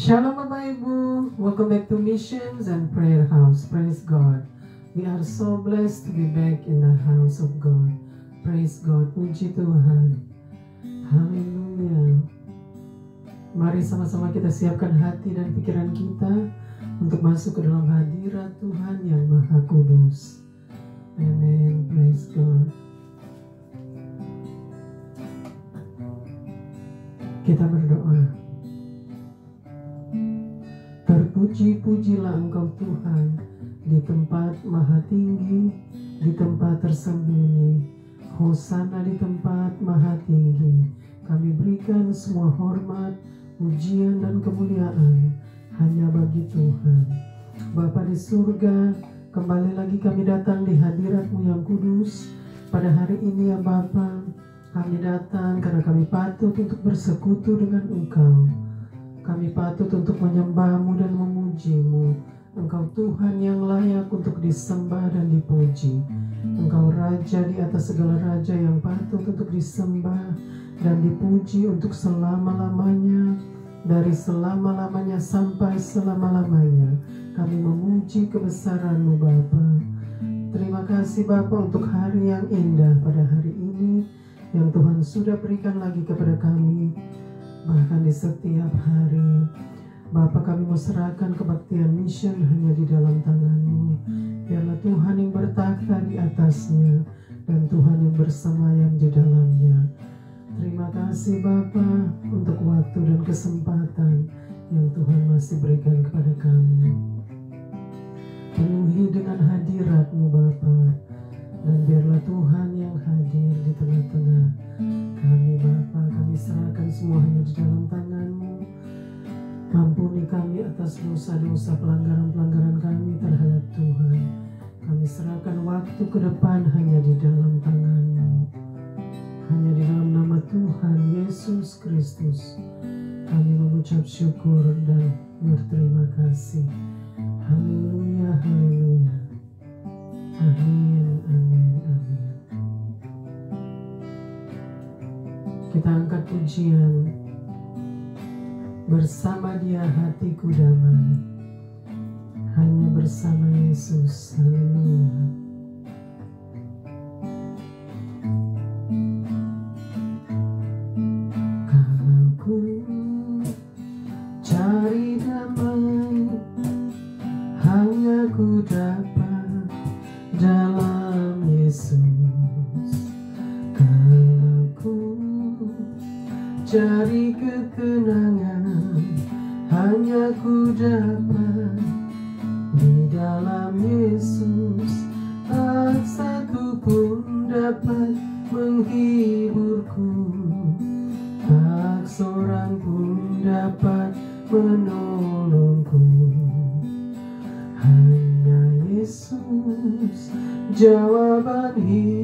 Shalom Bapak Ibu, welcome back to Missions and Prayer House. Praise God. We are so blessed to be back in the house of God. Praise God, puji Tuhan. Haleluya. Mari sama-sama kita siapkan hati dan pikiran kita untuk masuk ke dalam hadirat Tuhan yang Maha Kudus. Amen. Praise God. Kita berdoa. Terpuji-pujilah Engkau Tuhan di tempat maha tinggi, di tempat tersembunyi. Hosana di tempat maha tinggi. Kami berikan semua hormat, pujian dan kemuliaan hanya bagi Tuhan. Bapa di surga, kembali lagi kami datang di hadiratmu yang kudus. Pada hari ini ya Bapa, kami datang karena kami patut untuk bersekutu dengan Engkau. Kami patut untuk menyembahmu dan memujimu. Engkau Tuhan yang layak untuk disembah dan dipuji. Engkau Raja di atas segala Raja yang patut untuk disembah dan dipuji untuk selama-lamanya. Dari selama-lamanya sampai selama-lamanya. Kami memuji kebesaranmu Bapa. Terima kasih Bapa untuk hari yang indah pada hari ini yang Tuhan sudah berikan lagi kepada kami bahkan di setiap hari. Bapa kami mau serahkan kebaktian mission hanya di dalam tanganmu. Biarlah Tuhan yang bertakhta di atasnya dan Tuhan yang bersemayam di dalamnya. Terima kasih Bapa untuk waktu dan kesempatan yang Tuhan masih berikan kepada kami. Penuhi dengan hadiratmu Bapa dan biarlah Tuhan yang hadir di tengah-tengah kami Bapa kami serahkan semuanya di dalam tanganmu. Ampuni kami atas dosa-dosa pelanggaran-pelanggaran kami terhadap Tuhan. Kami serahkan waktu ke depan hanya di dalam tanganmu. Hanya di dalam nama Tuhan Yesus Kristus. Kami mengucap syukur dan berterima kasih. Haleluya haleluya. Amin amin amin kita angkat pujian bersama dia hatiku damai. Hanya bersama Yesus haleluya. Hanya ku dapat dalam Yesus cari ketenangan hanya ku dapat. Di dalam Yesus tak satu pun dapat menghiburku. Tak seorang pun dapat menolongku. Hanya Yesus jawaban hidupku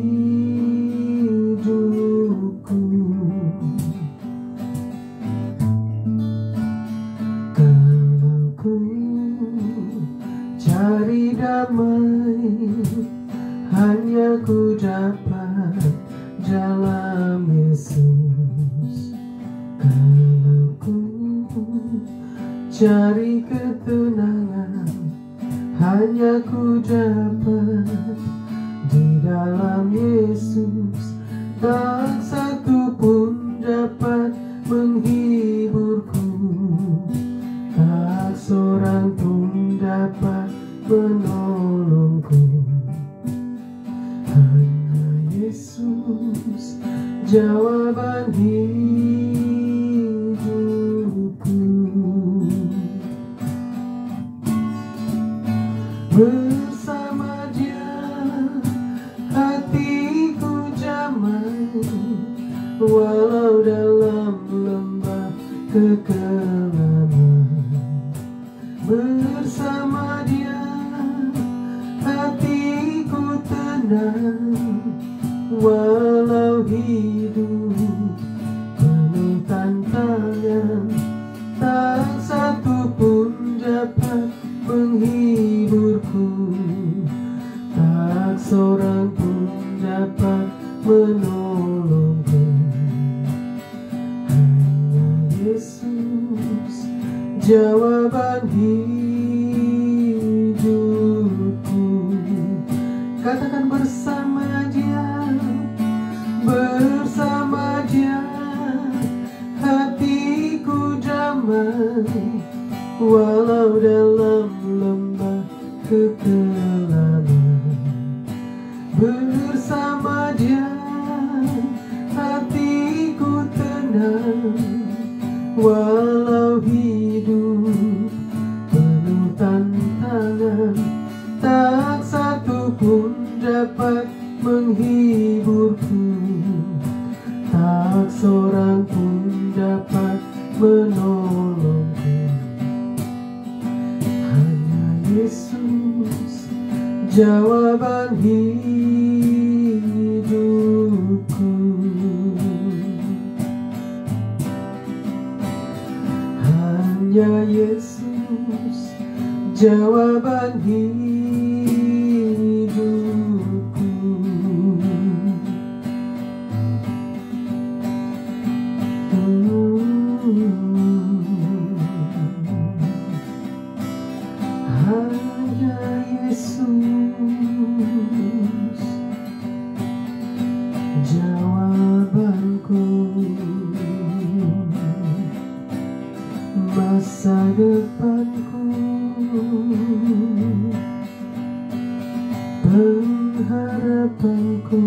seorang pun dapat menolongku Hanya Yesus jawaban hidupku. Katakan bersama dia bersama dia. Hatiku damai walau dalam jawaban masa depanku pengharapanku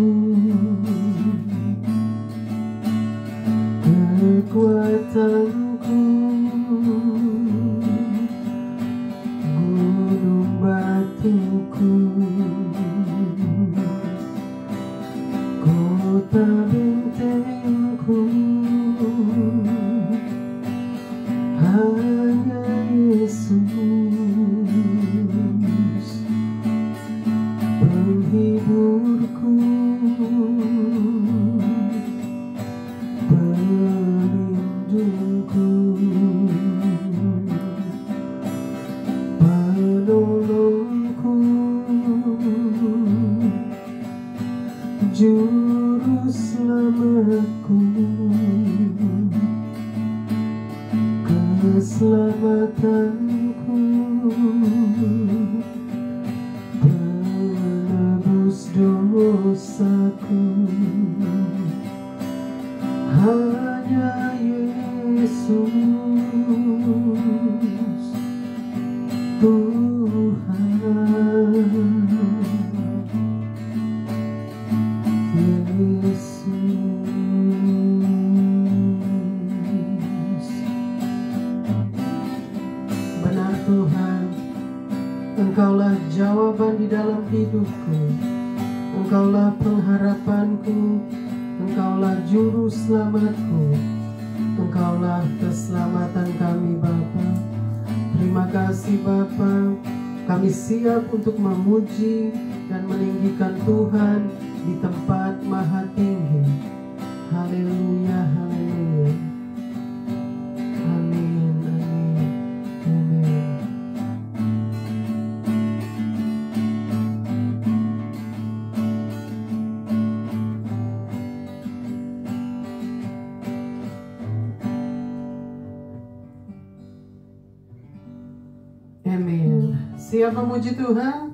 Engkaulah jawaban di dalam hidupku Engkaulah pengharapanku Engkaulah juru selamatku Engkaulah keselamatan kami Bapa. Terima kasih Bapa. Kami siap untuk memuji dan meninggikan Tuhan di tempat Amin. Siap memuji Tuhan?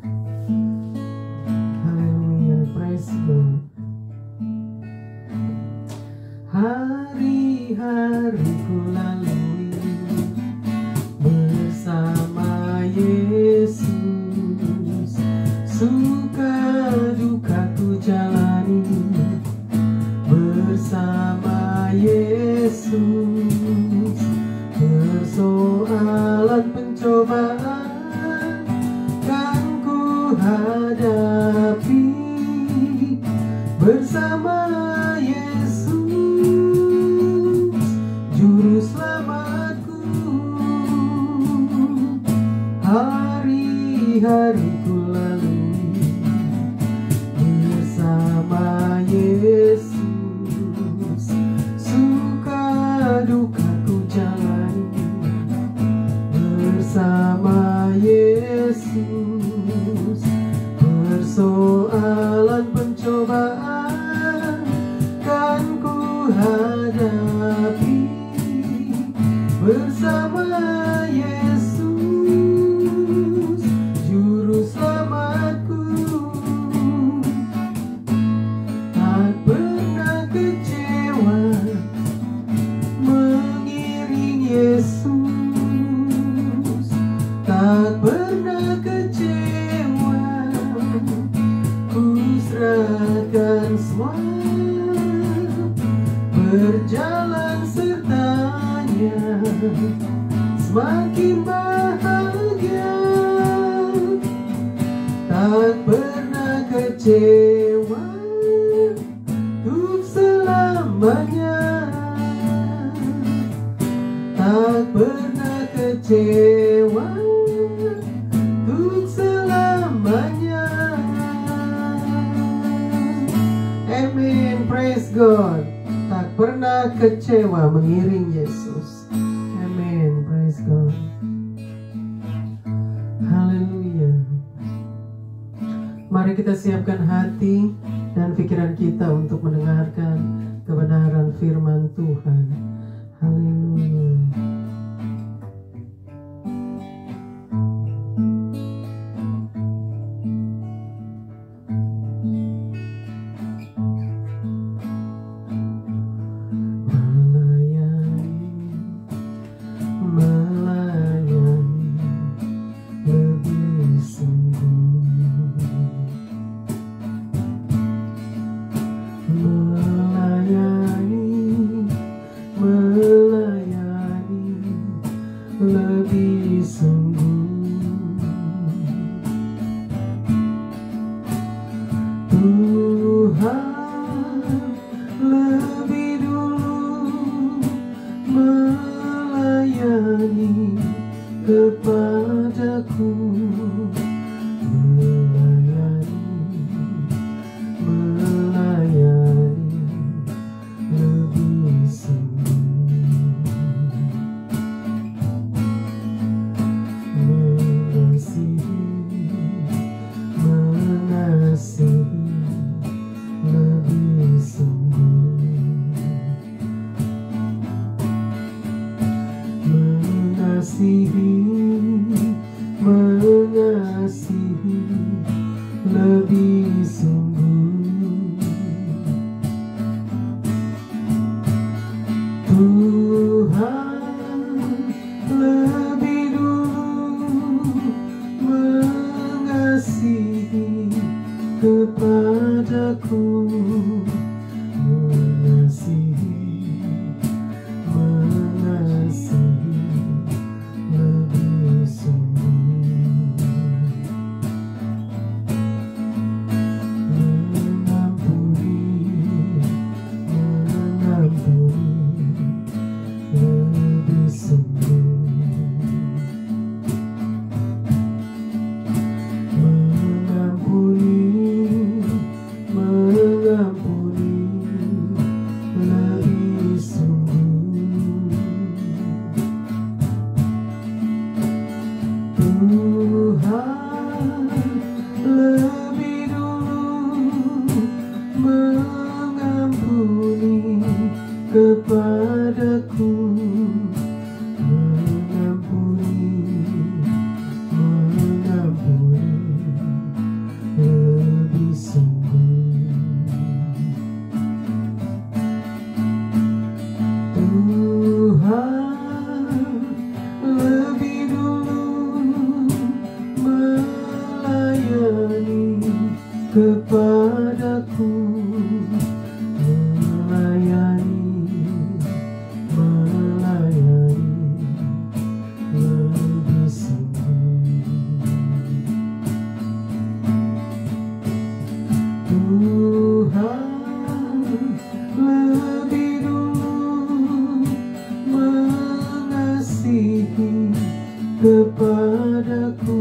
kepadaku.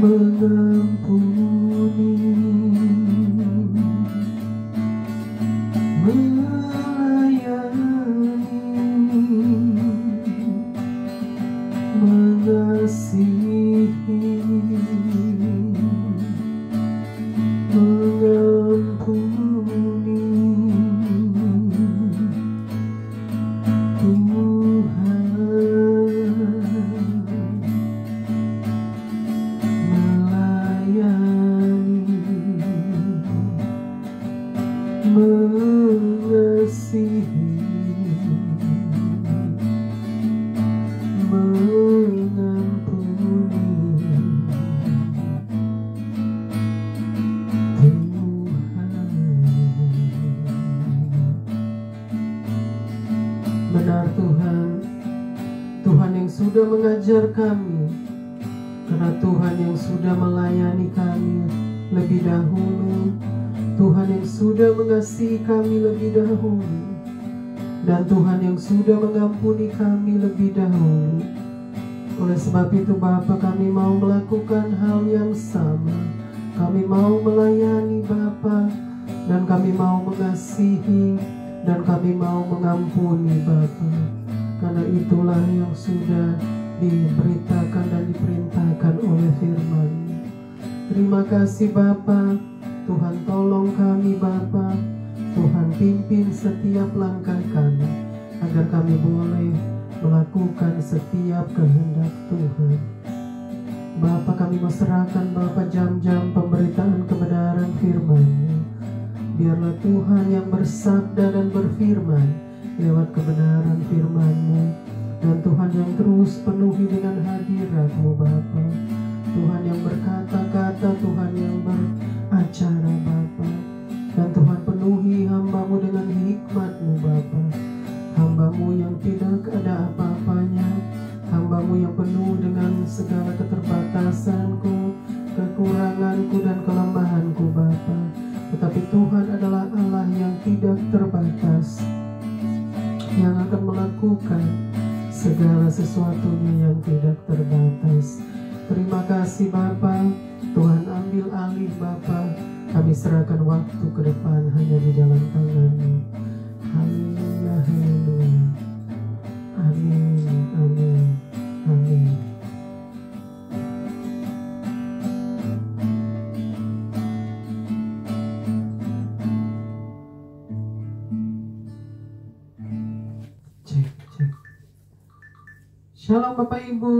Sudah setiap langkah kami agar kami boleh melakukan setiap kehendak Tuhan. Bapa kami serahkan Bapa jam-jam pemberitaan kebenaran firman-Nya. Biarlah Tuhan yang bersabda dan berfirman lewat kebenaran firman-Mu. Dan Tuhan yang terus penuhi dengan hadirat-Mu Bapa. Tuhan yang berkata-kata, Tuhan yang beracara Bapa. Dan Tuhan penuhi hambamu dengan hikmat-Mu Bapa hambamu yang tidak ada apa-apanya, hambamu yang penuh dengan segala keterbatasanku, kekuranganku dan kelemahanku Bapa. Tetapi Tuhan adalah Allah yang tidak terbatas, yang akan melakukan segala sesuatunya yang tidak terbatas. Terima kasih Bapa, Tuhan ambil alih Bapa, kami serahkan waktu ke depan hanya di dalam tangan-Mu. Haleluya, haleluya. Amin, amin, amin. Shalom Bapak Ibu,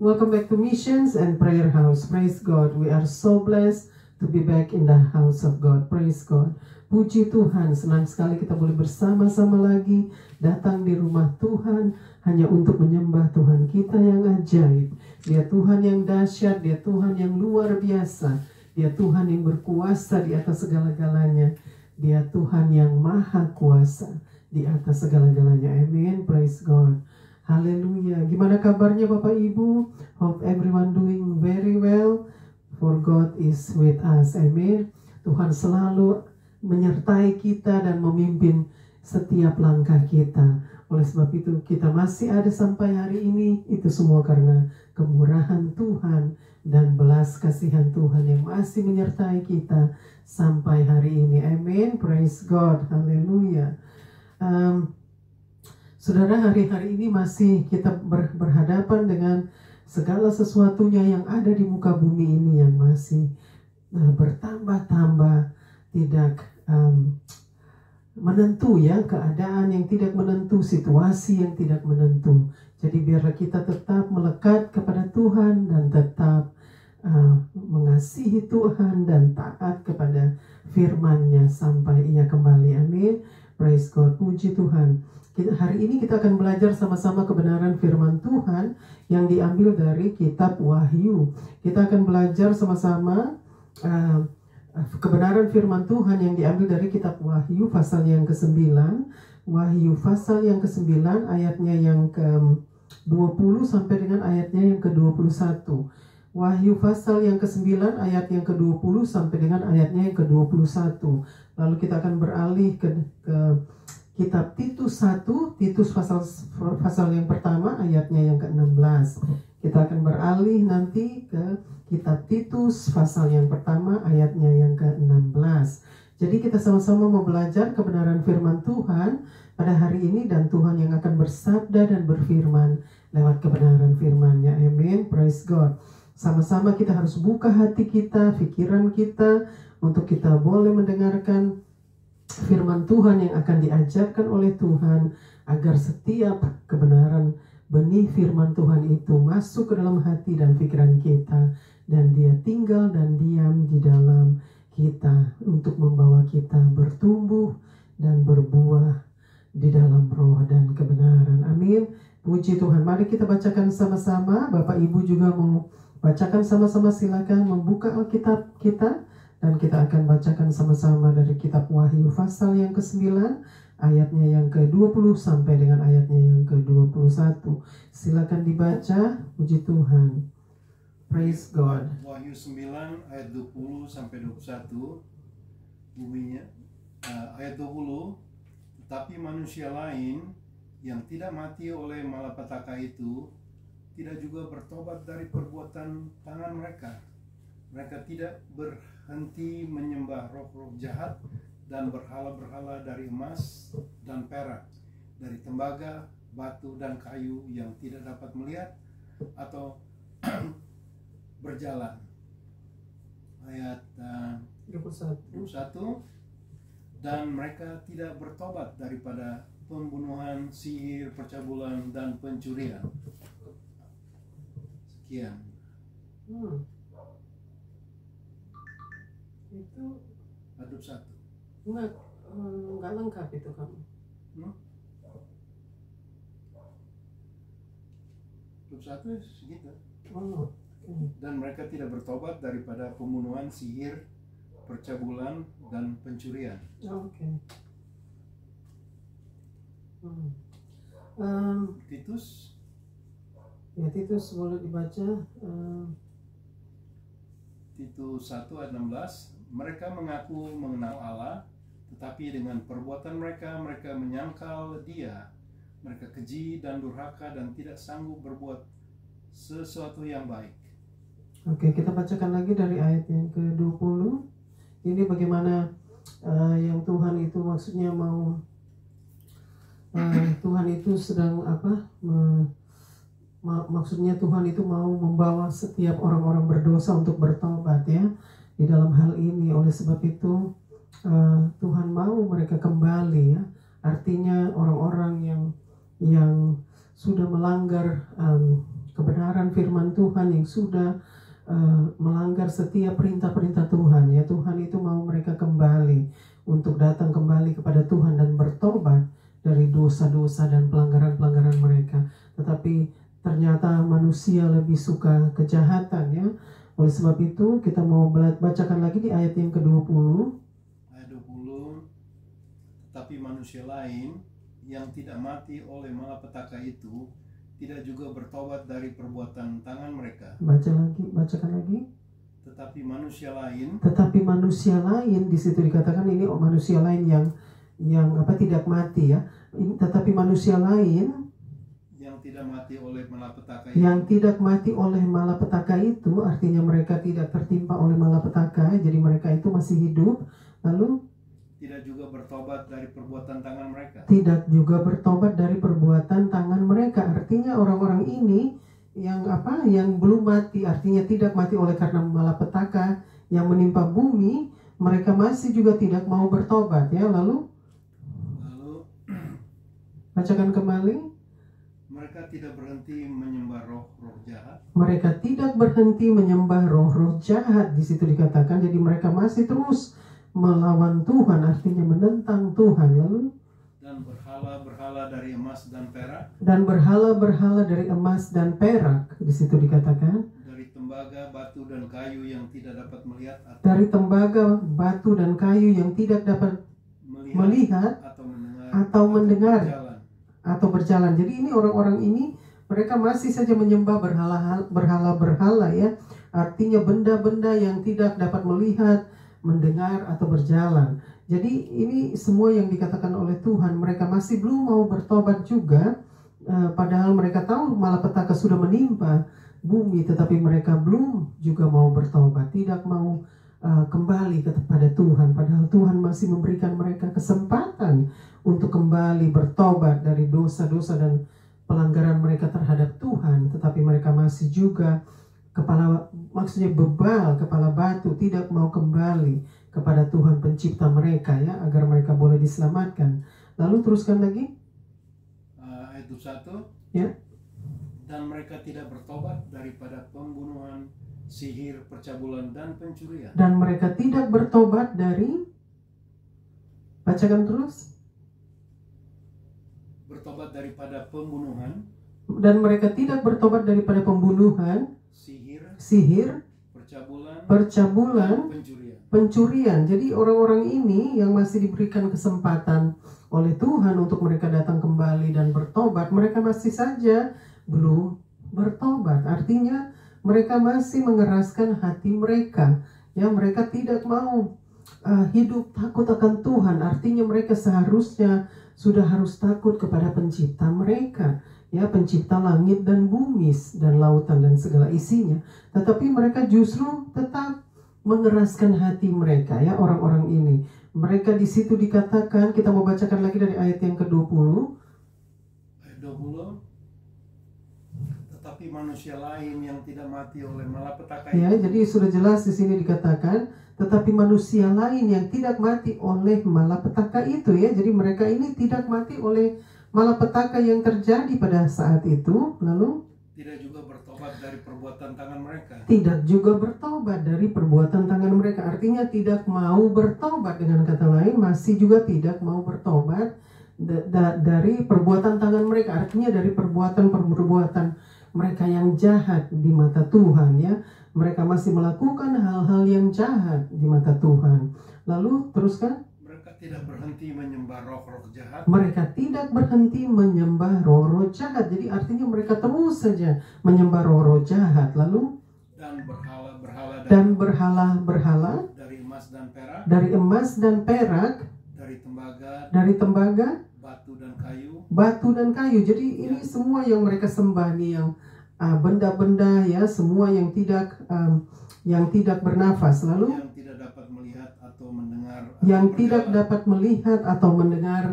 welcome back to Missions and Prayer House. Praise God, we are so blessed to be back in the house of God. Praise God. Puji Tuhan, senang sekali kita boleh bersama-sama lagi datang di rumah Tuhan hanya untuk menyembah Tuhan kita yang ajaib. Dia Tuhan yang dahsyat, dia Tuhan yang luar biasa. Dia Tuhan yang berkuasa di atas segala-galanya. Dia Tuhan yang maha kuasa di atas segala-galanya. Amin. Praise God. Haleluya. Gimana kabarnya Bapak Ibu? Hope everyone doing very well. For God is with us. Amin. Tuhan selalu menyertai kita dan memimpin setiap langkah kita. Oleh sebab itu kita masih ada sampai hari ini itu semua karena kemurahan Tuhan dan belas kasihan Tuhan yang masih menyertai kita sampai hari ini. Amin. Praise God. Haleluya. Um, Saudara, hari-hari ini masih kita ber, berhadapan dengan segala sesuatunya yang ada di muka bumi ini yang masih uh, bertambah-tambah tidak um, menentu ya keadaan yang tidak menentu situasi yang tidak menentu. Jadi biarlah kita tetap melekat kepada Tuhan dan tetap uh, mengasihi Tuhan dan taat kepada firman-Nya sampai ia kembali. Amin. Praise God. Puji Tuhan hari ini kita akan belajar sama-sama kebenaran firman Tuhan yang diambil dari kitab Wahyu. Kita akan belajar sama-sama uh, kebenaran firman Tuhan yang diambil dari kitab Wahyu pasal yang ke-9 Wahyu pasal yang ke-9 ayatnya yang ke-20 sampai dengan ayatnya yang ke-21 Wahyu pasal yang ke-9 ayat yang ke-20 sampai dengan ayatnya yang ke-21 lalu kita akan beralih ke, ke kitab Titus 1, Titus pasal pasal yang pertama ayatnya yang ke-16. Kita akan beralih nanti ke kitab Titus pasal yang pertama ayatnya yang ke-16. Jadi kita sama-sama mau belajar kebenaran firman Tuhan pada hari ini dan Tuhan yang akan bersabda dan berfirman lewat kebenaran firman-Nya. Amin. Praise God. Sama-sama kita harus buka hati kita, pikiran kita untuk kita boleh mendengarkan firman Tuhan yang akan diajarkan oleh Tuhan agar setiap kebenaran benih firman Tuhan itu masuk ke dalam hati dan pikiran kita dan dia tinggal dan diam di dalam kita untuk membawa kita bertumbuh dan berbuah di dalam roh dan kebenaran. Amin. Puji Tuhan. Mari kita bacakan sama-sama. Bapak Ibu juga mau bacakan sama-sama silakan membuka Alkitab kita dan kita akan bacakan sama-sama dari kitab Wahyu pasal yang ke-9 ayatnya yang ke-20 sampai dengan ayatnya yang ke-21. Silakan dibaca, puji Tuhan. Praise God. Wahyu 9 ayat 20 sampai 21 bunyinya uh, ayat 20 tetapi manusia lain yang tidak mati oleh malapetaka itu tidak juga bertobat dari perbuatan tangan mereka. Mereka tidak ber henti menyembah roh-roh jahat dan berhala-berhala dari emas dan perak, dari tembaga, batu, dan kayu yang tidak dapat melihat atau berjalan. Ayat uh, 21. Dan mereka tidak bertobat daripada pembunuhan, sihir, percabulan, dan pencurian. Sekian. Hmm itu aduk satu. Enggak enggak lengkap itu kamu hmm? aduk satu segitu. Oh, dan mereka tidak bertobat daripada pembunuhan sihir percabulan dan pencurian. Oh, oke. Okay. hmm. um, Titus? ya Titus boleh dibaca. Um, Titus 1 ayat 16 mereka mengaku mengenal Allah, tetapi dengan perbuatan mereka, mereka menyangkal Dia. Mereka keji dan durhaka dan tidak sanggup berbuat sesuatu yang baik. Oke, kita bacakan lagi dari ayat yang ke-20. Ini bagaimana uh, yang Tuhan itu maksudnya mau uh, Tuhan itu sedang apa? Maksudnya Tuhan itu mau membawa setiap orang-orang berdosa untuk bertobat ya di dalam hal ini. Oleh sebab itu uh, Tuhan mau mereka kembali ya. Artinya orang-orang yang yang sudah melanggar um, kebenaran firman Tuhan yang sudah uh, melanggar setiap perintah-perintah Tuhan ya Tuhan itu mau mereka kembali untuk datang kembali kepada Tuhan dan bertobat dari dosa-dosa dan pelanggaran-pelanggaran mereka tetapi ternyata manusia lebih suka kejahatan ya oleh sebab itu kita mau bacakan lagi di ayat yang ke-20. Ayat 20. Tapi manusia lain yang tidak mati oleh malapetaka itu tidak juga bertobat dari perbuatan tangan mereka. Baca lagi, bacakan lagi. Tetapi manusia lain. Tetapi manusia lain di situ dikatakan ini oh, manusia lain yang yang apa tidak mati ya. Tetapi manusia lain tidak mati oleh malapetaka itu. Yang tidak mati oleh malapetaka itu artinya mereka tidak tertimpa oleh malapetaka, jadi mereka itu masih hidup. Lalu tidak juga bertobat dari perbuatan tangan mereka. Tidak juga bertobat dari perbuatan tangan mereka. Artinya orang-orang ini yang apa? Yang belum mati, artinya tidak mati oleh karena malapetaka yang menimpa bumi, mereka masih juga tidak mau bertobat ya. Lalu Lalu bacakan kembali mereka tidak berhenti menyembah roh-roh jahat. Mereka tidak berhenti menyembah roh-roh jahat. Di situ dikatakan, jadi mereka masih terus melawan Tuhan, artinya menentang Tuhan. Lalu dan berhala-berhala dari emas dan perak. Dan berhala-berhala dari emas dan perak. Di situ dikatakan. Dari tembaga, batu dan kayu yang tidak dapat melihat. Atau dari tembaga, batu dan kayu yang tidak dapat melihat, melihat atau mendengar. Atau mendengar atau berjalan. Jadi ini orang-orang ini mereka masih saja menyembah berhala berhala-berhala ya. Artinya benda-benda yang tidak dapat melihat, mendengar atau berjalan. Jadi ini semua yang dikatakan oleh Tuhan, mereka masih belum mau bertobat juga, eh, padahal mereka tahu malapetaka sudah menimpa bumi, tetapi mereka belum juga mau bertobat, tidak mau eh, kembali kepada Tuhan. Padahal Tuhan masih memberikan mereka kesempatan untuk kembali bertobat dari dosa-dosa dan pelanggaran mereka terhadap Tuhan, tetapi mereka masih juga kepala maksudnya bebal kepala batu tidak mau kembali kepada Tuhan pencipta mereka ya agar mereka boleh diselamatkan. Lalu teruskan lagi. Uh, ayat 21 Ya. dan mereka tidak bertobat daripada pembunuhan sihir percabulan dan pencurian. Dan mereka tidak bertobat dari bacakan terus bertobat daripada pembunuhan dan mereka tidak bertobat daripada pembunuhan, sihir sihir, percabulan percabulan, pencurian pencurian. Jadi orang-orang ini yang masih diberikan kesempatan oleh Tuhan untuk mereka datang kembali dan bertobat, mereka masih saja belum bertobat. Artinya mereka masih mengeraskan hati mereka. Ya, mereka tidak mau uh, hidup takut akan Tuhan. Artinya mereka seharusnya sudah harus takut kepada pencipta mereka. Ya, pencipta langit dan bumi dan lautan dan segala isinya. Tetapi mereka justru tetap mengeraskan hati mereka ya orang-orang ini. Mereka di situ dikatakan kita mau bacakan lagi dari ayat yang ke-20. ayat 20 tetapi manusia lain yang tidak mati oleh malapetaka Ya, jadi sudah jelas di sini dikatakan tetapi manusia lain yang tidak mati oleh malapetaka itu ya. Jadi mereka ini tidak mati oleh malapetaka yang terjadi pada saat itu. Lalu tidak juga bertobat dari perbuatan tangan mereka tidak juga bertobat dari perbuatan tangan mereka. Artinya tidak mau bertobat dengan kata lain masih juga tidak mau bertobat da- da- dari perbuatan tangan mereka. Artinya dari perbuatan-perbuatan mereka yang jahat di mata Tuhan ya. Mereka masih melakukan hal-hal yang jahat di mata Tuhan. Lalu teruskan. Mereka tidak berhenti menyembah roh-roh jahat. Mereka tidak berhenti menyembah roh-roh jahat. Jadi artinya mereka terus saja menyembah roh-roh jahat. Lalu? Dan berhala-berhala dan berhala-berhala. Dari emas dan perak. Dari emas dan perak, dari tembaga. Dari tembaga, batu dan kayu batu dan kayu. Jadi ini semua yang mereka sembah nih yang ah, benda-benda ya, semua yang tidak um, yang tidak bernafas. Lalu yang tidak dapat melihat atau mendengar atau yang berjalan, tidak dapat melihat atau mendengar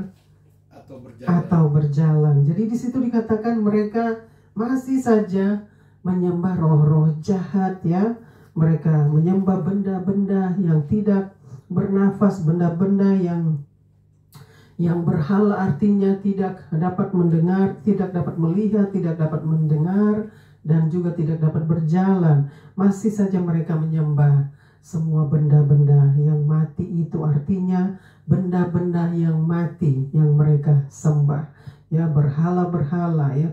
atau berjalan atau berjalan. Jadi di situ dikatakan mereka masih saja menyembah roh-roh jahat ya. Mereka menyembah benda-benda yang tidak bernafas, benda-benda yang yang berhala artinya tidak dapat mendengar, tidak dapat melihat, tidak dapat mendengar dan juga tidak dapat berjalan. Masih saja mereka menyembah semua benda-benda yang mati itu. Artinya benda-benda yang mati yang mereka sembah. Ya berhala-berhala ya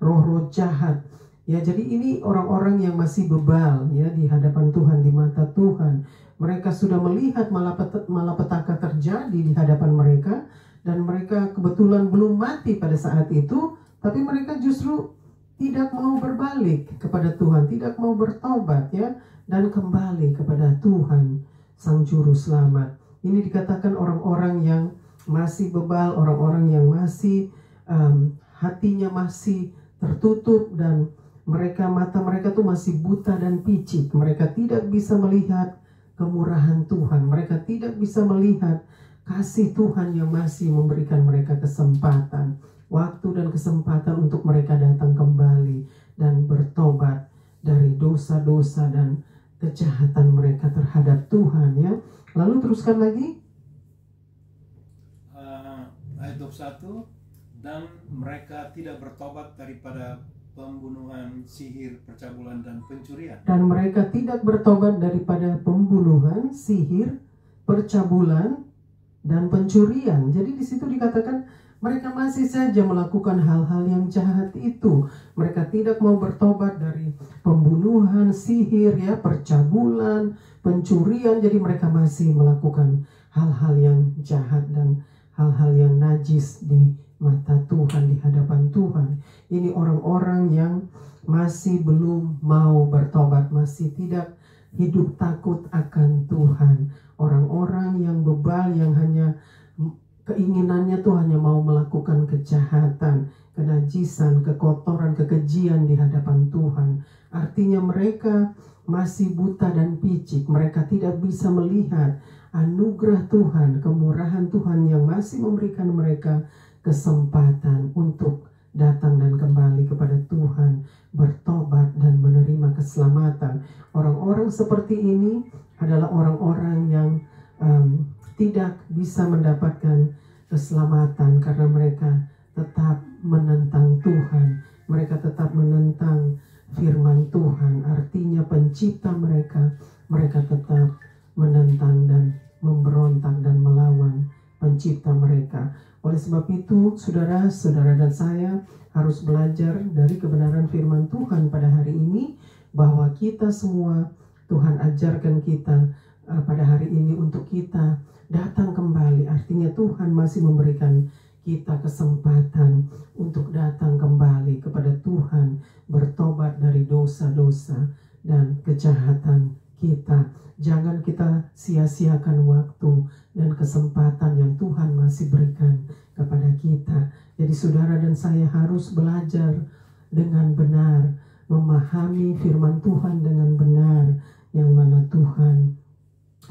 roh-roh jahat ya jadi ini orang-orang yang masih bebal ya di hadapan Tuhan di mata Tuhan mereka sudah melihat malapet- malapetaka terjadi di hadapan mereka dan mereka kebetulan belum mati pada saat itu tapi mereka justru tidak mau berbalik kepada Tuhan tidak mau bertobat ya dan kembali kepada Tuhan Sang Juru Selamat. Ini dikatakan orang-orang yang masih bebal, orang-orang yang masih um, hatinya masih tertutup dan mereka mata mereka tuh masih buta dan picik. Mereka tidak bisa melihat kemurahan Tuhan. Mereka tidak bisa melihat kasih Tuhan yang masih memberikan mereka kesempatan, waktu dan kesempatan untuk mereka datang kembali dan bertobat dari dosa-dosa dan kejahatan mereka terhadap Tuhan ya. Lalu teruskan lagi Eh, ayat 21 dan mereka tidak bertobat daripada pembunuhan sihir percabulan dan pencurian dan mereka tidak bertobat daripada pembunuhan, sihir, percabulan dan pencurian. Jadi di situ dikatakan mereka masih saja melakukan hal-hal yang jahat itu. Mereka tidak mau bertobat dari pembunuhan, sihir, ya, percabulan, pencurian. Jadi mereka masih melakukan hal-hal yang jahat dan hal-hal yang najis di mata Tuhan, di hadapan Tuhan. Ini orang-orang yang masih belum mau bertobat, masih tidak hidup takut akan Tuhan. orang-orang yang bebal yang hanya keinginannya tuh hanya mau melakukan kejahatan, kenajisan, kekotoran, kekejian di hadapan Tuhan. Artinya mereka masih buta dan picik, mereka tidak bisa melihat anugerah Tuhan, kemurahan Tuhan yang masih memberikan mereka kesempatan untuk datang dan kembali kepada Tuhan, bertobat dan menerima keselamatan. Orang-orang seperti ini adalah orang-orang yang um, tidak bisa mendapatkan keselamatan karena mereka tetap menentang Tuhan, mereka tetap menentang firman Tuhan. Artinya pencipta mereka, mereka tetap menentang dan memberontak dan melawan pencipta mereka. Oleh sebab itu, saudara, saudara dan saya harus belajar dari kebenaran firman Tuhan pada hari ini bahwa kita semua Tuhan ajarkan kita uh, pada hari ini untuk kita datang kembali. Artinya Tuhan masih memberikan kita kesempatan untuk datang kembali kepada Tuhan, bertobat dari dosa-dosa dan kejahatan kita. Jangan kita sia-siakan waktu dan kesempatan yang Tuhan masih berikan kepada kita. Jadi saudara dan saya harus belajar dengan benar, memahami firman Tuhan dengan benar, yang mana Tuhan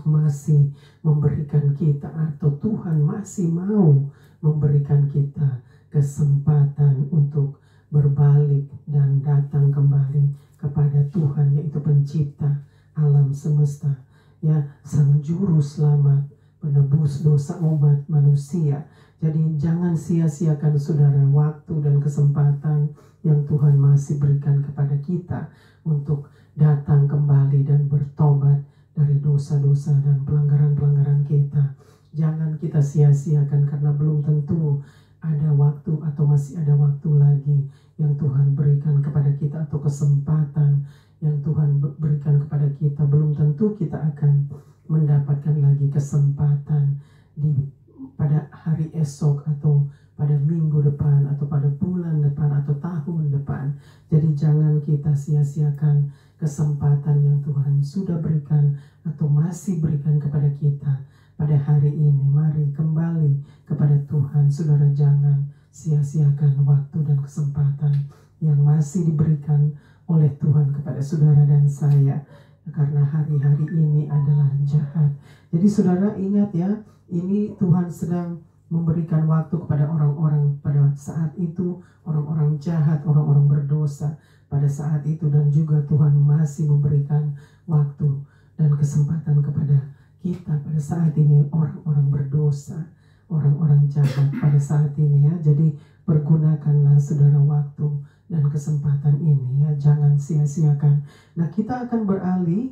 masih memberikan kita atau Tuhan masih mau memberikan kita kesempatan untuk berbalik dan datang kembali kepada Tuhan yaitu pencipta alam semesta ya sang juru selamat penebus dosa umat manusia jadi jangan sia-siakan saudara waktu dan kesempatan yang Tuhan masih berikan kepada kita untuk datang kembali dan bertobat dari dosa-dosa dan pelanggaran-pelanggaran kita. Jangan kita sia-siakan karena belum tentu ada waktu atau masih ada waktu lagi yang Tuhan berikan kepada kita atau kesempatan yang Tuhan berikan kepada kita belum tentu kita akan mendapatkan lagi kesempatan di pada hari esok atau pada minggu depan atau pada bulan depan atau tahun depan. Jadi jangan kita sia-siakan kesempatan yang Tuhan sudah berikan atau masih berikan kepada kita pada hari ini. Mari kembali kepada Tuhan. Saudara jangan sia-siakan waktu dan kesempatan yang masih diberikan oleh Tuhan kepada saudara dan saya karena hari-hari ini adalah jahat. Jadi saudara ingat ya, ini Tuhan sedang memberikan waktu kepada orang-orang pada saat itu, orang-orang jahat, orang-orang berdosa pada saat itu dan juga Tuhan masih memberikan waktu dan kesempatan kepada kita pada saat ini orang-orang berdosa, orang-orang jahat pada saat ini ya. Jadi pergunakanlah saudara waktu dan kesempatan ini ya jangan sia-siakan. Nah kita akan beralih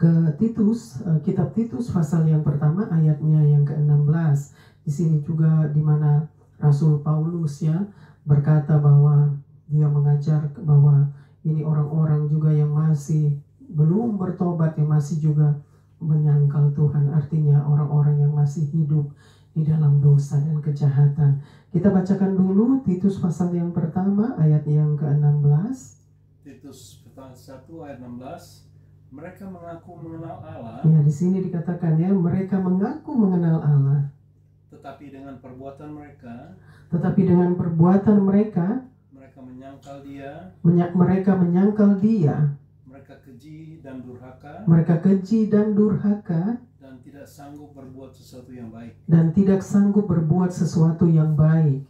ke Titus uh, kitab Titus pasal yang pertama ayatnya yang ke-16 di sini juga di mana Rasul Paulus ya berkata bahwa dia mengajar bahwa ini orang-orang juga yang masih belum bertobat yang masih juga menyangkal Tuhan. Artinya orang-orang yang masih hidup di dalam dosa dan kejahatan. Kita bacakan dulu Titus pasal yang pertama ayat yang ke-16. Titus pasal 1 ayat 16. Mereka mengaku mengenal Allah. Ya, di sini dikatakan ya, mereka mengaku mengenal Allah. Tetapi dengan perbuatan mereka, tetapi dengan perbuatan mereka, mereka menyangkal dia. Menyak, mereka menyangkal dia. Mereka keji dan durhaka. Mereka keji dan durhaka tidak sanggup berbuat sesuatu yang baik. Dan tidak sanggup berbuat sesuatu yang baik.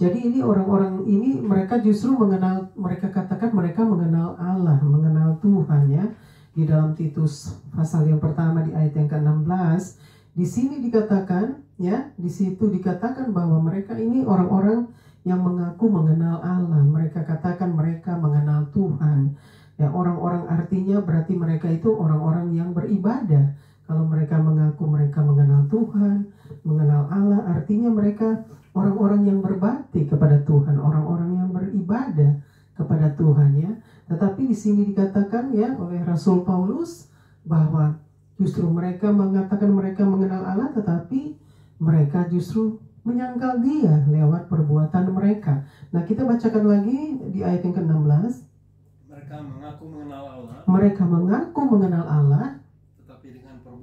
Jadi ini orang-orang ini mereka justru mengenal mereka katakan mereka mengenal Allah, mengenal Tuhan ya. Di dalam Titus pasal yang pertama di ayat yang ke-16, di sini dikatakan ya, di situ dikatakan bahwa mereka ini orang-orang yang mengaku mengenal Allah. Mereka katakan mereka mengenal Tuhan. Ya, orang-orang artinya berarti mereka itu orang-orang yang beribadah kalau mereka mengaku mereka mengenal Tuhan, mengenal Allah, artinya mereka orang-orang yang berbakti kepada Tuhan, orang-orang yang beribadah kepada Tuhan ya. Tetapi di sini dikatakan ya oleh Rasul Paulus bahwa justru mereka mengatakan mereka mengenal Allah tetapi mereka justru menyangkal dia lewat perbuatan mereka. Nah, kita bacakan lagi di ayat yang ke-16. Mereka mengaku mengenal Allah. Mereka mengaku mengenal Allah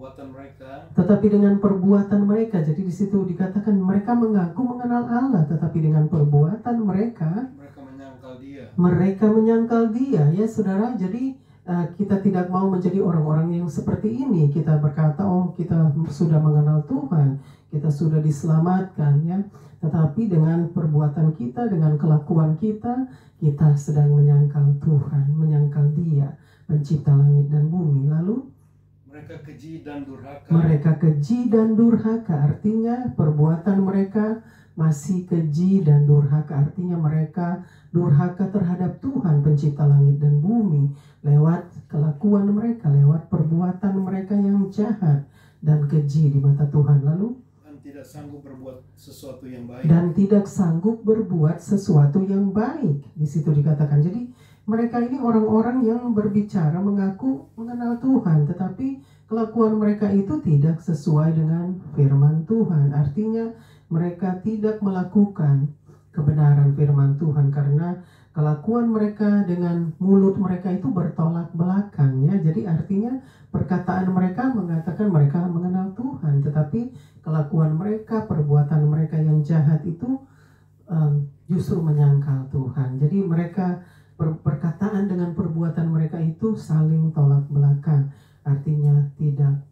perbuatan mereka tetapi dengan perbuatan mereka. Jadi di situ dikatakan mereka mengaku mengenal Allah, tetapi dengan perbuatan mereka mereka menyangkal dia. mereka menyangkal dia ya saudara jadi eh, kita tidak mau menjadi orang-orang yang seperti ini kita berkata oh kita sudah mengenal Tuhan kita sudah diselamatkan ya tetapi dengan perbuatan kita dengan kelakuan kita kita sedang menyangkal Tuhan menyangkal dia pencipta langit dan bumi lalu Mereka keji dan durhaka. mereka keji dan durhaka artinya perbuatan mereka masih keji dan durhaka. Artinya mereka durhaka terhadap Tuhan pencipta langit dan bumi lewat kelakuan mereka lewat perbuatan mereka yang jahat dan keji di mata Tuhan. Lalu? Dan tidak sanggup berbuat sesuatu yang baik. dan tidak sanggup berbuat sesuatu yang baik. Di situ dikatakan. Jadi mereka ini orang-orang yang berbicara mengaku mengenal Tuhan tetapi kelakuan mereka itu tidak sesuai dengan firman Tuhan. Artinya mereka tidak melakukan kebenaran firman Tuhan karena kelakuan mereka dengan mulut mereka itu bertolak belakang ya. Jadi artinya perkataan mereka mengatakan mereka mengenal Tuhan tetapi kelakuan mereka perbuatan mereka yang jahat itu um, justru menyangkal Tuhan. Jadi mereka per- perkataan dengan perbuatan mereka itu saling tolak belakang. Artinya tidak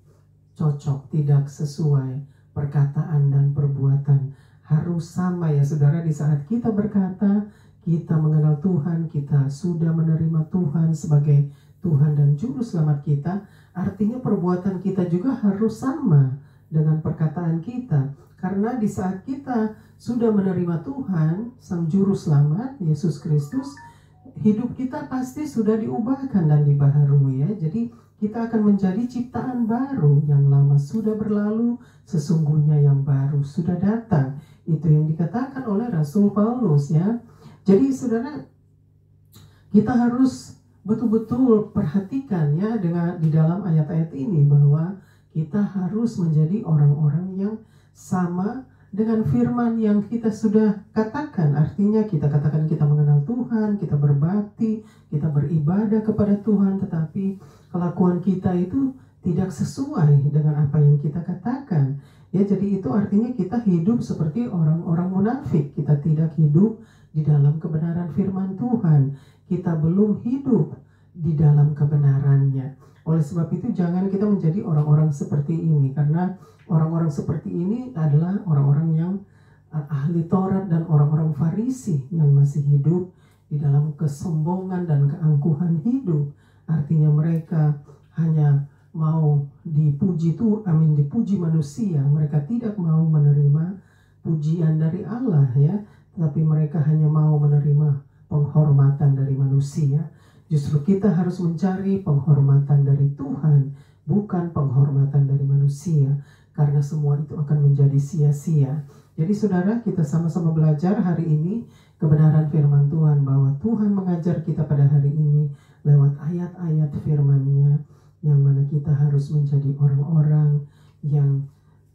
cocok tidak sesuai perkataan dan perbuatan. Harus sama ya saudara. Di saat kita berkata kita mengenal Tuhan kita sudah menerima Tuhan sebagai Tuhan dan juru selamat kita artinya perbuatan kita juga harus sama dengan perkataan kita. Karena di saat kita sudah menerima Tuhan sang juru selamat Yesus Kristus hidup kita pasti sudah diubahkan dan dibaharui ya. Jadi kita akan menjadi ciptaan baru yang lama sudah berlalu sesungguhnya yang baru sudah datang. Itu yang dikatakan oleh Rasul Paulus ya. Jadi saudara kita harus betul-betul perhatikan ya dengan di dalam ayat-ayat ini bahwa kita harus menjadi orang-orang yang sama dengan firman yang kita sudah katakan. Artinya kita katakan kita mengenal Tuhan kita berbakti kita beribadah kepada Tuhan tetapi kelakuan kita itu tidak sesuai dengan apa yang kita katakan. Ya jadi itu artinya kita hidup seperti orang-orang munafik. Kita tidak hidup di dalam kebenaran firman Tuhan. Kita belum hidup di dalam kebenarannya. Oleh sebab itu jangan kita menjadi orang-orang seperti ini karena orang-orang seperti ini adalah orang-orang yang uh, ahli Taurat dan orang-orang Farisi yang masih hidup di dalam kesombongan dan keangkuhan hidup. Artinya mereka hanya mau dipuji tuh, amin dipuji manusia. Mereka tidak mau menerima pujian dari Allah ya, tapi mereka hanya mau menerima penghormatan dari manusia. Justru kita harus mencari penghormatan dari Tuhan, bukan penghormatan dari manusia, karena semua itu akan menjadi sia-sia. Jadi saudara, kita sama-sama belajar hari ini kebenaran firman Tuhan bahwa Tuhan mengajar kita pada hari ini lewat ayat-ayat firman-Nya yang mana kita harus menjadi orang-orang yang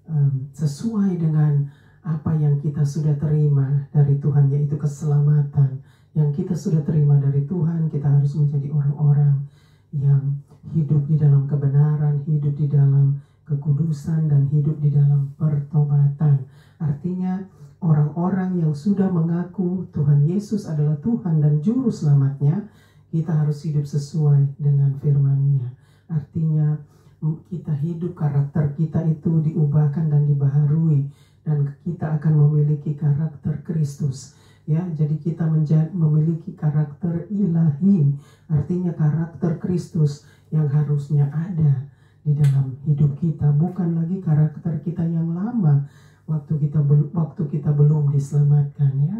um, sesuai dengan apa yang kita sudah terima dari Tuhan yaitu keselamatan yang kita sudah terima dari Tuhan, kita harus menjadi orang-orang yang hidup di dalam kebenaran, hidup di dalam kekudusan, dan hidup di dalam pertobatan. Artinya, orang-orang yang sudah mengaku Tuhan Yesus adalah Tuhan dan Juru Selamatnya, kita harus hidup sesuai dengan firman-Nya. Artinya, kita hidup karakter kita itu diubahkan dan dibaharui, dan kita akan memiliki karakter Kristus ya jadi kita menjadi, memiliki karakter ilahi artinya karakter Kristus yang harusnya ada di dalam hidup kita bukan lagi karakter kita yang lama waktu kita waktu kita belum diselamatkan ya.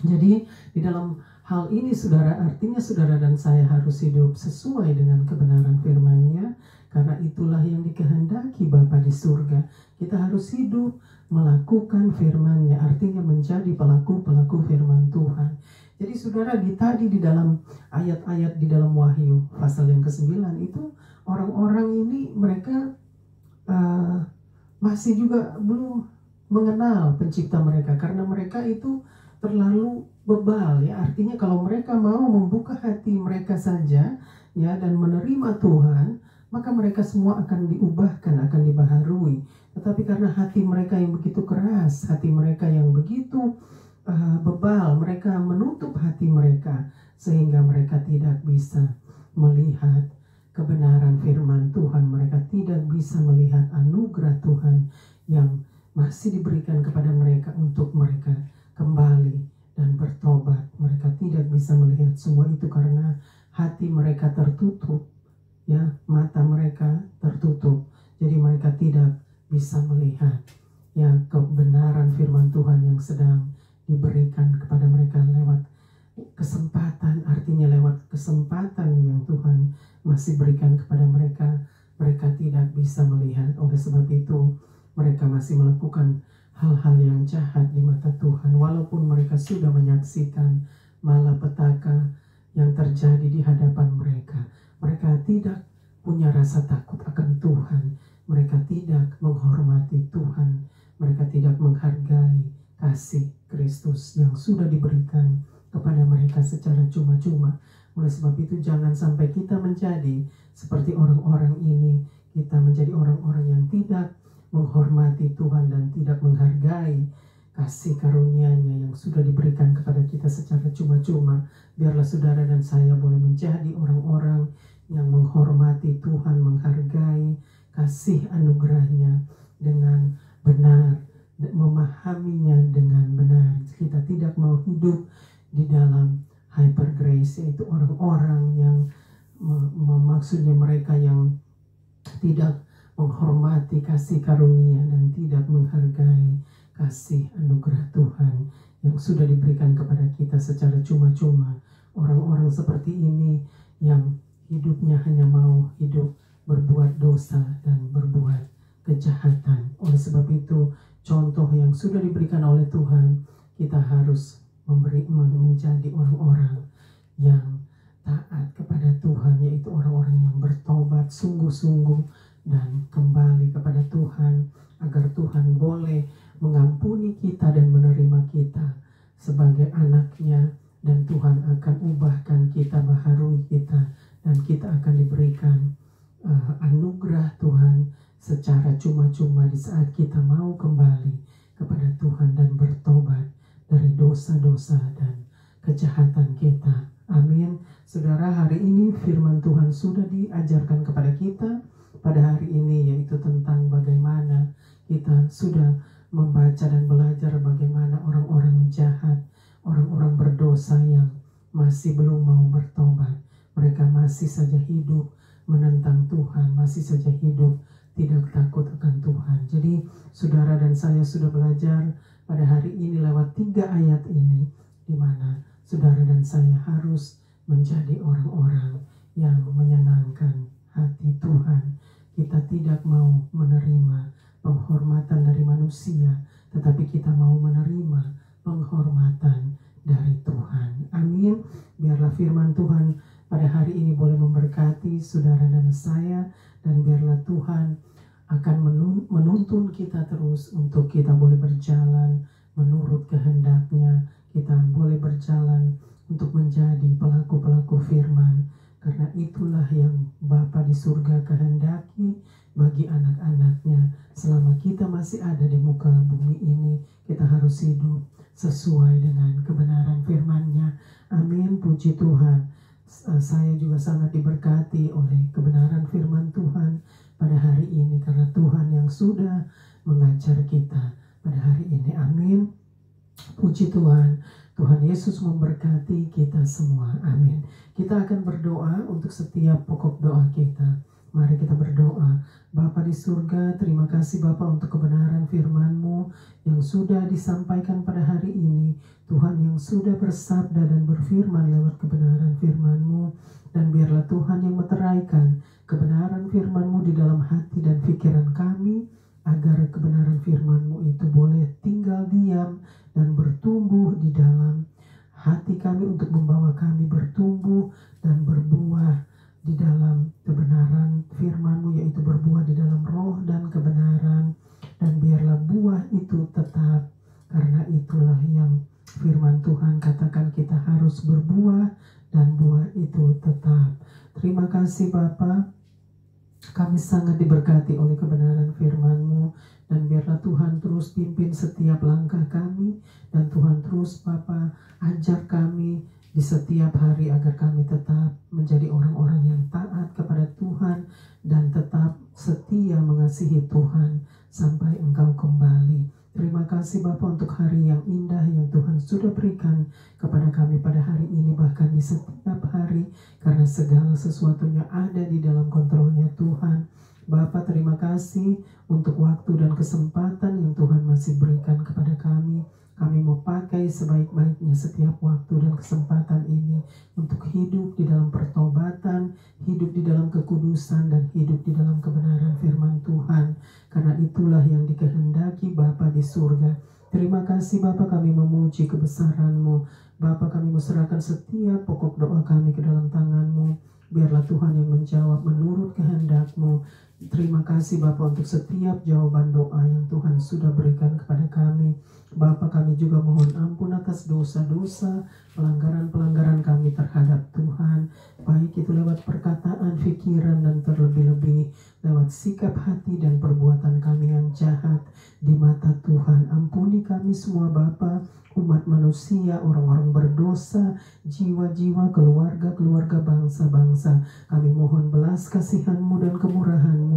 Jadi di dalam hal ini saudara artinya saudara dan saya harus hidup sesuai dengan kebenaran firman-Nya. Karena itulah yang dikehendaki Bapa di surga. Kita harus hidup melakukan firman-Nya, artinya menjadi pelaku-pelaku firman Tuhan. Jadi saudara di tadi di dalam ayat-ayat di dalam Wahyu pasal yang ke-9 itu orang-orang ini mereka uh, masih juga belum mengenal pencipta mereka karena mereka itu terlalu bebal ya artinya kalau mereka mau membuka hati mereka saja ya dan menerima Tuhan maka mereka semua akan diubahkan, akan dibaharui. Tetapi karena hati mereka yang begitu keras, hati mereka yang begitu uh, bebal, mereka menutup hati mereka sehingga mereka tidak bisa melihat kebenaran firman Tuhan. Mereka tidak bisa melihat anugerah Tuhan yang masih diberikan kepada mereka untuk mereka kembali dan bertobat. Mereka tidak bisa melihat semua itu karena hati mereka tertutup, ya, mata mereka tertutup. Jadi mereka tidak bisa melihat ya kebenaran firman Tuhan yang sedang diberikan kepada mereka lewat kesempatan artinya lewat kesempatan yang Tuhan masih berikan kepada mereka mereka tidak bisa melihat. Oleh sebab itu mereka masih melakukan hal-hal yang jahat di mata Tuhan. Walaupun mereka sudah menyaksikan malapetaka yang terjadi di hadapan mereka mereka tidak punya rasa takut akan Tuhan. Mereka tidak menghormati Tuhan. Mereka tidak menghargai kasih Kristus yang sudah diberikan kepada mereka secara cuma-cuma oleh sebab itu jangan sampai kita menjadi seperti orang-orang ini kita menjadi orang-orang yang tidak menghormati Tuhan dan tidak menghargai kasih karunia-Nya yang sudah diberikan kepada kita secara cuma-cuma. Biarlah saudara dan saya boleh menjadi orang-orang yang menghormati Tuhan, menghargai kasih anugerahnya dengan benar, memahaminya dengan benar. Kita tidak mau hidup di dalam hyper grace, yaitu orang-orang yang maksudnya mereka yang tidak menghormati kasih karunia dan tidak menghargai kasih anugerah Tuhan yang sudah diberikan kepada kita secara cuma-cuma. Orang-orang seperti ini yang hidupnya hanya mau hidup berbuat dosa dan berbuat kejahatan. Oleh sebab itu, contoh yang sudah diberikan oleh Tuhan, kita harus memberi menjadi orang-orang yang taat kepada Tuhan, yaitu orang-orang yang bertobat sungguh-sungguh dan kembali kepada Tuhan agar Tuhan boleh mengampuni kita dan menerima kita sebagai anaknya dan Tuhan akan ubahkan kita, baharui kita dan kita akan diberikan uh, anugerah Tuhan secara cuma-cuma di saat kita mau kembali kepada Tuhan dan bertobat dari dosa-dosa dan kejahatan kita. Amin. Saudara, hari ini firman Tuhan sudah diajarkan kepada kita pada hari ini yaitu tentang bagaimana kita sudah membaca dan belajar bagaimana orang-orang jahat, orang-orang berdosa yang masih belum mau bertobat. Mereka masih saja hidup menentang Tuhan, masih saja hidup tidak takut akan Tuhan. Jadi saudara dan saya sudah belajar pada hari ini lewat tiga ayat ini di mana saudara dan saya harus menjadi orang-orang yang menyenangkan hati Tuhan kita tidak mau menerima penghormatan dari manusia, tetapi kita mau menerima penghormatan dari Tuhan. Amin. Biarlah firman Tuhan pada hari ini boleh memberkati saudara dan saya, dan biarlah Tuhan akan menuntun kita terus untuk kita boleh berjalan menurut kehendaknya. Kita boleh berjalan untuk menjadi pelaku-pelaku firman karena itulah yang Bapa di surga kehendaki bagi anak-anaknya. Selama kita masih ada di muka bumi ini, kita harus hidup sesuai dengan kebenaran firman-Nya. Amin, puji Tuhan. Eh, saya juga sangat diberkati oleh kebenaran firman Tuhan pada hari ini karena Tuhan yang sudah mengajar kita pada hari ini. Amin. Puji Tuhan. Tuhan Yesus memberkati kita semua. Amin. Kita akan berdoa untuk setiap pokok doa kita. Mari kita berdoa. Bapa di surga, terima kasih Bapa untuk kebenaran firman-Mu yang sudah disampaikan pada hari ini. Tuhan yang sudah bersabda dan berfirman lewat kebenaran firman-Mu. Dan biarlah Tuhan yang meteraikan kebenaran firman-Mu di dalam hati dan pikiran kami agar kebenaran firman-Mu itu boleh tinggal diam dan bertumbuh di dalam hati kami untuk membawa kami bertumbuh dan berbuah di dalam kebenaran firman-Mu yaitu berbuah di dalam roh dan kebenaran dan biarlah buah itu tetap karena itulah yang firman Tuhan katakan kita harus berbuah dan buah itu tetap. Terima kasih Bapak. Kami sangat diberkati oleh kebenaran firman-Mu dan biarlah Tuhan terus pimpin setiap langkah kami dan Tuhan terus Bapa ajar kami di setiap hari agar kami tetap menjadi orang-orang yang taat kepada Tuhan dan tetap setia mengasihi Tuhan sampai Engkau kembali. Terima kasih Bapak untuk hari yang indah yang Tuhan sudah berikan kepada kami pada hari ini bahkan di setiap hari karena segala sesuatunya ada di dalam kontrolnya Tuhan. Bapak terima kasih untuk waktu dan kesempatan yang Tuhan masih berikan kepada kami. Kami mau pakai sebaik-baiknya setiap waktu dan kesempatan ini untuk hidup di dalam pertobatan, hidup di dalam kekudusan, dan hidup di dalam kebenaran firman Tuhan. Karena itulah yang dikehendaki Bapa di surga. Terima kasih Bapa kami memuji kebesaran-Mu. Bapa kami serahkan setiap pokok doa kami ke dalam tangan-Mu. Biarlah Tuhan yang menjawab menurut kehendak-Mu. Terima kasih Bapak untuk setiap jawaban doa yang Tuhan sudah berikan kepada kami. Bapak kami juga mohon ampun atas dosa-dosa, pelanggaran-pelanggaran kami terhadap Tuhan. Baik itu lewat perkataan, pikiran, dan terlebih-lebih lewat sikap hati dan perbuatan kami yang jahat di mata Tuhan. Ampuni kami semua Bapak, umat manusia, orang-orang berdosa, jiwa-jiwa, keluarga-keluarga bangsa-bangsa. Kami mohon belas kasihanmu dan kemurahanmu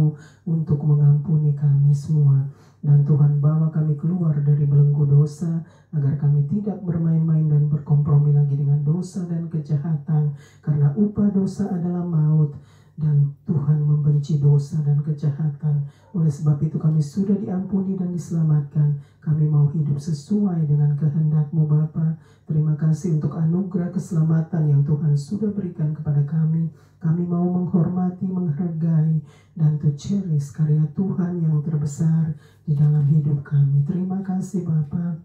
untuk mengampuni kami semua. Dan Tuhan bawa kami keluar dari belenggu dosa agar kami tidak bermain-main dan berkompromi lagi dengan dosa dan kejahatan karena upah dosa adalah maut dan Tuhan membenci dosa dan kejahatan. Oleh sebab itu kami sudah diampuni dan diselamatkan. Kami mau hidup sesuai dengan kehendak-Mu Bapa. Terima kasih untuk anugerah keselamatan yang Tuhan sudah berikan kepada kami. Kami mau menghormati, menghargai, dan to cherish karya Tuhan yang terbesar di dalam hidup kami. Terima kasih Bapa.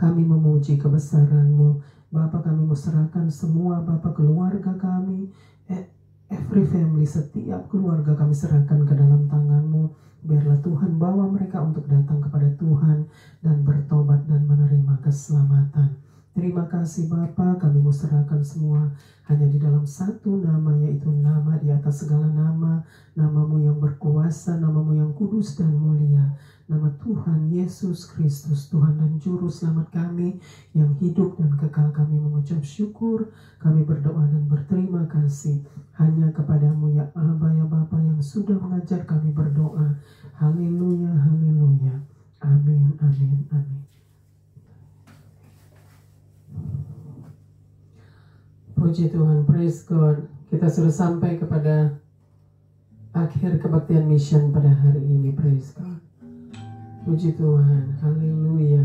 Kami memuji kebesaran-Mu. Bapak kami serahkan semua Bapak keluarga kami, eh, every family, setiap keluarga kami serahkan ke dalam tanganmu. Biarlah Tuhan bawa mereka untuk datang kepada Tuhan dan bertobat dan menerima keselamatan. Terima kasih Bapa, kami mau serahkan semua hanya di dalam satu nama yaitu nama di atas segala nama, namamu yang berkuasa, namamu yang kudus dan mulia, nama Tuhan Yesus Kristus, Tuhan dan Juru Selamat kami yang hidup dan kekal kami mengucap syukur, kami berdoa dan berterima kasih hanya kepadamu ya Aba ya Bapa yang sudah mengajar kami berdoa. Haleluya, haleluya. Amin, amin, amin. Puji Tuhan, praise God. Kita sudah sampai kepada akhir kebaktian mission pada hari ini, praise God. Puji Tuhan, haleluya.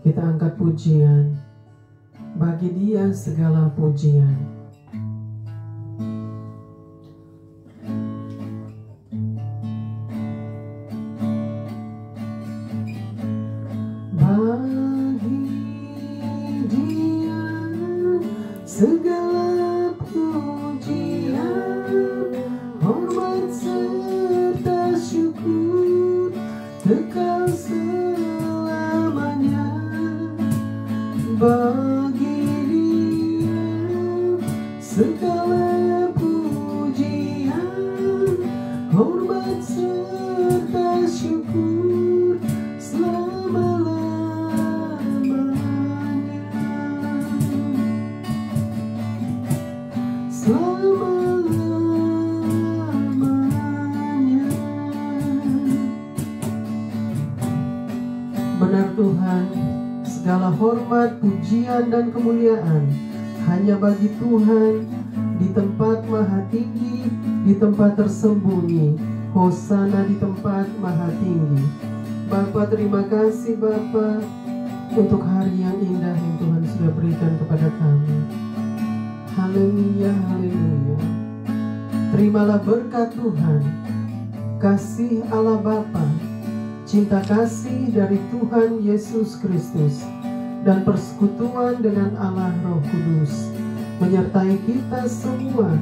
Kita angkat pujian. Bagi dia segala pujian. Pujian dan kemuliaan hanya bagi Tuhan di tempat maha tinggi, di tempat tersembunyi. Hosana di tempat maha tinggi. Bapa terima kasih Bapa untuk hari yang indah yang Tuhan sudah berikan kepada kami. Haleluya, haleluya. Terimalah berkat Tuhan, kasih Allah Bapa, cinta kasih dari Tuhan Yesus Kristus, dan persekutuan dengan Allah Roh Kudus menyertai kita semua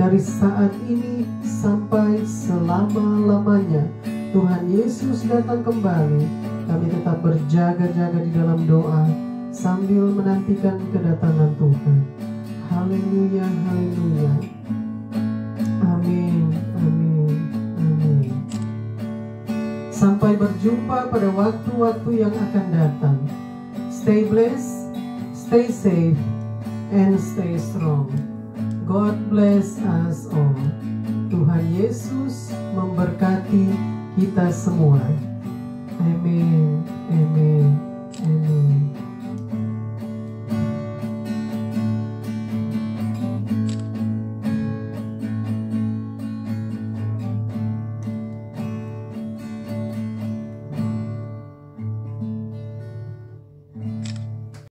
dari saat ini sampai selama-lamanya. Tuhan Yesus datang kembali. Kami tetap berjaga-jaga di dalam doa sambil menantikan kedatangan Tuhan. Haleluya, haleluya. Amin, Sampai berjumpa pada waktu-waktu yang akan datang. Stay blessed, stay safe, and stay strong. God bless us all. Tuhan Yesus memberkati kita semua. Amin.